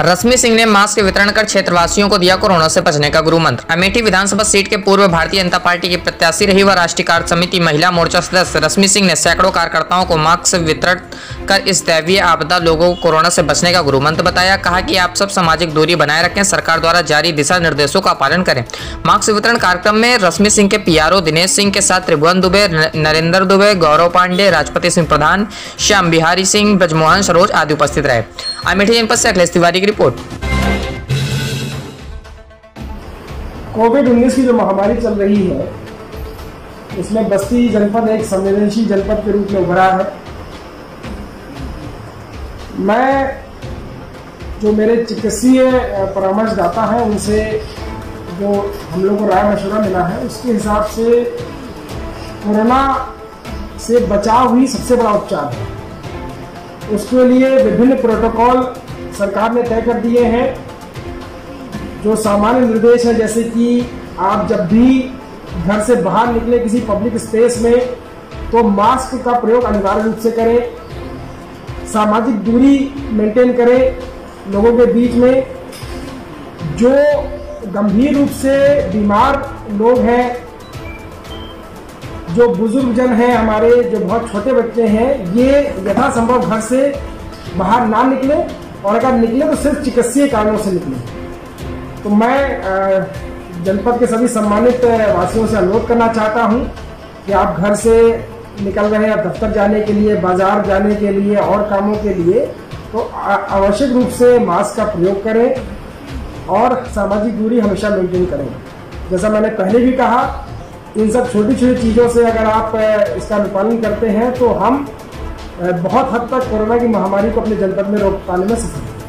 रश्मि सिंह ने मास्क वितरण कर क्षेत्रवासियों को दिया कोरोना से बचने का गुरु मंत्र अमेठी विधानसभा सीट के पूर्व भारतीय जनता पार्टी की प्रत्याशी रही व राष्ट्रीय कार्य समिति महिला मोर्चा सदस्य रश्मि सिंह ने सैकड़ों कार्यकर्ताओं को मास्क वितरण कर इस दैवीय आपदा लोगों को कोरोना से बचने का गुरु मंत्र बताया। कहा कि आप सब सामाजिक दूरी बनाए रखें, सरकार द्वारा जारी दिशा निर्देशों का पालन करें। मास्क वितरण कार्यक्रम में रश्मि सिंह के पीआरओ दिनेश सिंह के साथ त्रिभुवन दुबे नरेंद्र दुबे, गौरव पांडे, राजपति सिंह प्रधान, श्याम बिहारी सिंह, ब्रजमोहन सरोज आदि उपस्थित रहे। अमेठी जनपद से अखिलेश तिवारी की रिपोर्ट। कोविड 19 की जो महामारी चल रही है, इसमें बस्ती जनपद एक संवेदनशील जनपद के रूप में उभरा है। मैं जो मेरे चिकित्सीय परामर्शदाता हैं, उनसे जो हम लोग को राय मशुरा मिला है, उसके हिसाब से कोरोना से बचाव ही सबसे बड़ा उपचार है। उसके लिए विभिन्न प्रोटोकॉल सरकार ने तय कर दिए हैं। जो सामान्य निर्देश है, जैसे कि आप जब भी घर से बाहर निकले किसी पब्लिक स्पेस में तो मास्क का प्रयोग अनिवार्य रूप से करें। सामाजिक दूरी मेंटेन करें लोगों के बीच में। जो गंभीर रूप से बीमार लोग हैं जो बुज़ुर्ग जन हैं, हमारे जो बहुत छोटे बच्चे हैं, ये यथासंभव घर से बाहर ना निकले और अगर निकले तो सिर्फ़ चिकित्सीय कारणों से निकले। तो मैं जनपद के सभी सम्मानित वासियों से अनुरोध करना चाहता हूँ कि आप घर से निकल रहे हैं, दफ्तर जाने के लिए, बाज़ार जाने के लिए और कामों के लिए तो आवश्यक रूप से मास्क का प्रयोग करें और सामाजिक दूरी हमेशा मेंटेन करें। जैसा मैंने पहले भी कहा इन सब छोटी छोटी चीज़ों से अगर आप इसका अनुपालन करते हैं तो हम बहुत हद तक कोरोना की महामारी को अपने जनपद में रोक पाने में सफल हैं।